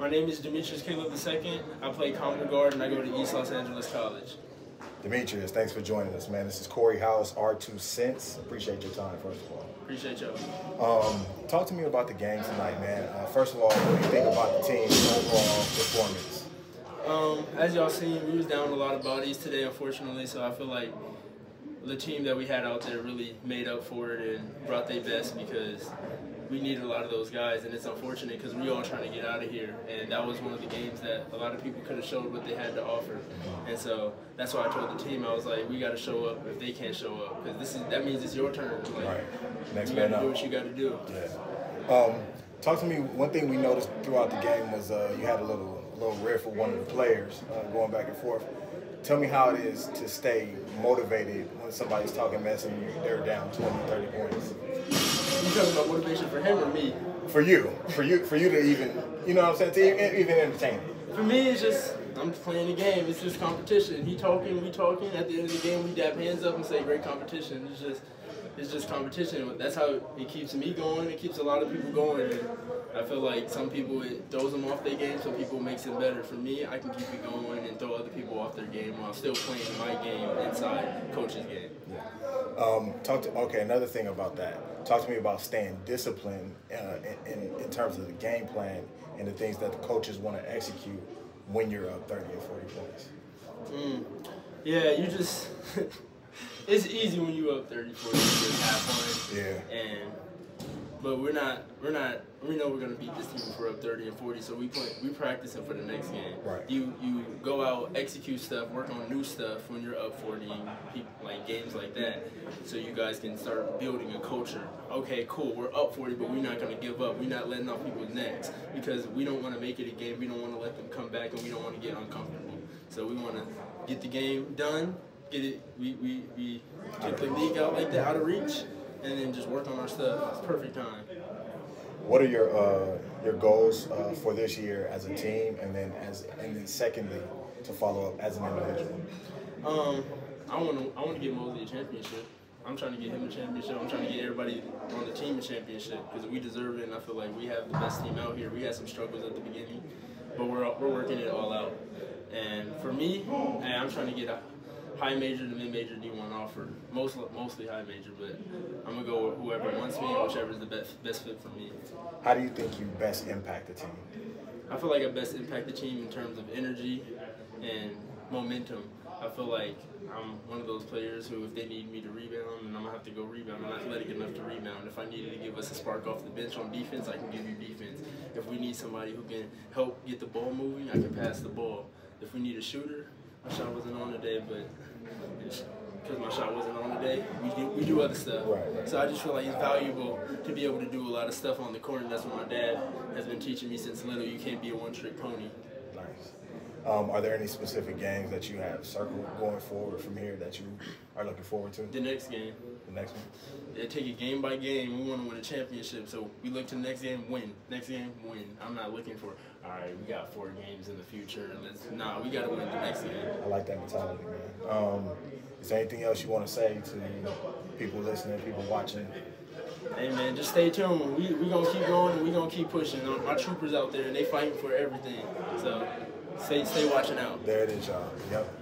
My name is Demetrius Calip II. I play combo guard and I go to East Los Angeles College. Demetrius, thanks for joining us, man. This is Corey House, Our 2 Cents. Appreciate your time, first of all. Appreciate y'all. Um, talk to me about the game tonight, man. Uh, first of all, what do you think about the team's overall performance? Um, as y'all seen, we was down a lot of bodies today, unfortunately, so I feel like the team that we had out there really made up for it and brought their best because we needed a lot of those guys, and it's unfortunate because we all trying to get out of here, and that was one of the games that a lot of people could have showed what they had to offer, and so that's why I told the team I was like, we got to show up if they can't show up because this is that means it's your turn. Like, right. Next you got to do what you got to do. Yeah. Um, talk to me. One thing we noticed throughout the game was uh, you had a little little riff with one of the players uh, going back and forth. Tell me how it is to stay motivated when somebody's talking mess and they're down 20, 30 points. You talking about motivation for him or me? For you, for you, for you to even, you know what I'm saying, to even, entertain it. For me, it's just I'm playing the game. It's just competition. He talking, we talking. At the end of the game, we dab hands up and say, "Great competition." It's just, it's just competition. That's how it keeps me going. It keeps a lot of people going. And I feel like some people it throws them off their game. Some people makes it better. For me, I can keep it going and throw other people off their game while still playing my game inside coach's game. Um, talk to okay. Another thing about that. Talk to me about staying disciplined uh, in, in, in terms of the game plan and the things that the coaches want to execute when you're up 30 or 40 points. Mm. Yeah, you just it's easy when you up 30, 40, just have fun. Yeah. And but we're not we're not we know we're gonna beat this team if we're up 30 and 40, so we play we practicing for the next game. Right. You you go out, execute stuff, work on new stuff when you're up 40, people, like games like that, so you guys can start building a culture. Okay, cool, we're up 40, but we're not gonna give up. We're not letting off people's necks because we don't want to make it a game. We don't want to let them come back, and we don't want to get uncomfortable. So we want to get the game done, get it, we we, we get the league out like that, out of reach and then just work on our stuff. It's perfect time. What are your uh, your goals uh, for this year as a team, and then as and then secondly to follow up as an individual? Um, I want to I want to get Mosley a championship. I'm trying to get him a championship. I'm trying to get everybody on the team a championship because we deserve it, and I feel like we have the best team out here. We had some struggles at the beginning, but we're we're working it all out. And for me, I'm trying to get a high major to mid major D1 offer. Most, mostly high major, but I'm gonna go with whoever wants me and whichever is the best best fit for me. How do you think you best impact the team? I feel like I best impact the team in terms of energy and momentum. I feel like I'm one of those players who, if they need me to rebound, then I'm gonna have to go rebound. I'm athletic enough to rebound. If I needed to give us a spark off the bench on defense, I can give you defense. If we need somebody who can help get the ball moving, I can pass the ball. If we need a shooter, my shot wasn't on today, but because my shot wasn't on today, we do, we do other stuff. Right, right. So I just feel like it's valuable to be able to do a lot of stuff on the court, and that's what my dad has been teaching me since little. You can't be a one-trick pony. Nice. Um, are there any specific games that you have circled going forward from here that you are looking forward to? The next game. The next one? They take it game by game. We want to win a championship, so we look to the next game, win. Next game, win. I'm not looking for, all right, we got four games in the future. And let's, nah, we got to win the next game. I like that mentality, man. Um, is there anything else you want to say to people listening, people watching? Hey man, just stay tuned. We we gonna keep going and we gonna keep pushing. Our troopers out there and they fighting for everything. So stay stay watching out. There it is, y'all. Yep.